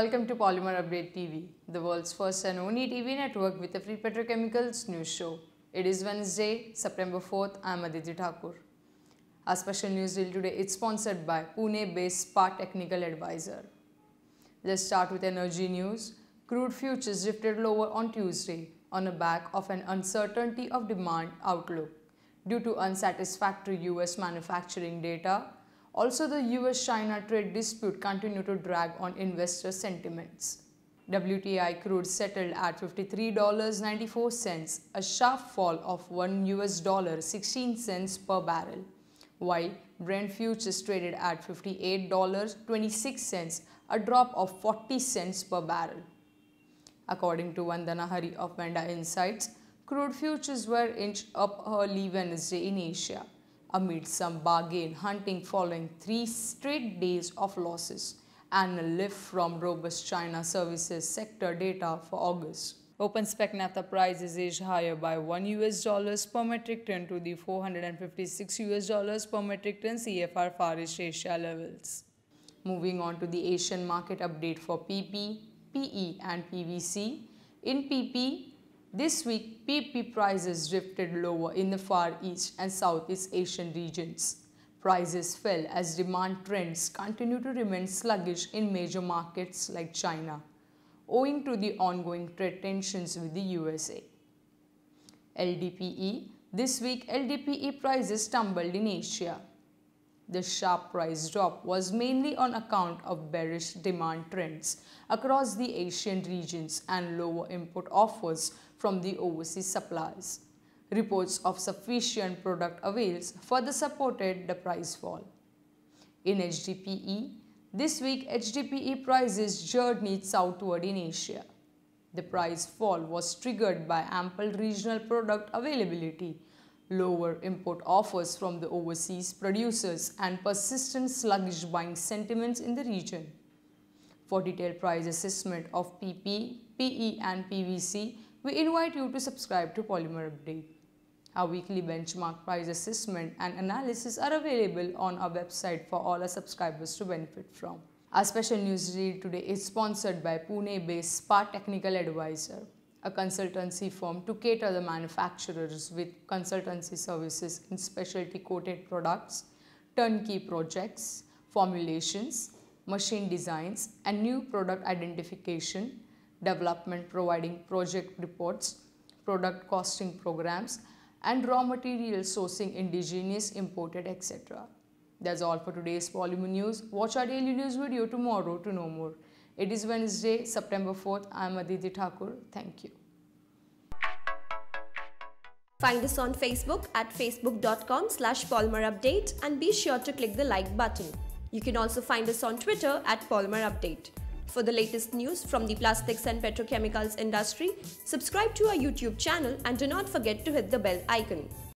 Welcome to Polymer Update TV, the world's first and only TV network with a free petrochemicals news show. It is Wednesday, September 4th. I am Aditi Thakur. Our special news reel today is sponsored by Pune-based Spa Technical Advisor. Let's start with energy news. Crude futures drifted lower on Tuesday on the back of an uncertainty of demand outlook due to unsatisfactory US manufacturing data also, the US-China trade dispute continued to drag on investor sentiments. WTI crude settled at $53.94, a sharp fall of 1 US dollar 16 cents per barrel, while Brent futures traded at $58.26, a drop of 40 cents per barrel. According to Vandana Hari of Vanda Insights, crude futures were inched up early Wednesday in Asia amid some bargain hunting following three straight days of losses and a lift from robust China services sector data for August. Open spec naphtha prices edged higher by 1 US dollars per metric ton to the 456 US dollars per metric ton CFR Far East Asia levels. Moving on to the Asian market update for PP, PE and PVC. In PP, this week, PP prices drifted lower in the Far East and Southeast Asian regions. Prices fell as demand trends continue to remain sluggish in major markets like China, owing to the ongoing trade tensions with the USA. LDPE This week, LDPE prices tumbled in Asia. The sharp price drop was mainly on account of bearish demand trends across the Asian regions and lower import offers from the overseas suppliers. Reports of sufficient product avails further supported the price fall. In HDPE, this week HDPE prices journeyed southward in Asia. The price fall was triggered by ample regional product availability lower import offers from the overseas producers and persistent sluggish buying sentiments in the region. For detailed price assessment of PP, PE and PVC, we invite you to subscribe to Polymer Update. Our weekly benchmark price assessment and analysis are available on our website for all our subscribers to benefit from. Our special news read today is sponsored by Pune-based Spa Technical Advisor a consultancy firm to cater the manufacturers with consultancy services in specialty coated products, turnkey projects, formulations, machine designs and new product identification, development providing project reports, product costing programs and raw material sourcing indigenous, imported, etc. That's all for today's Polymer News. Watch our daily news video tomorrow to know more. It is Wednesday, September 4th. I am Aditi Thakur. Thank you. Find us on Facebook at facebook.com slash polymerupdate and be sure to click the like button. You can also find us on Twitter at polymerupdate. For the latest news from the plastics and petrochemicals industry, subscribe to our YouTube channel and do not forget to hit the bell icon.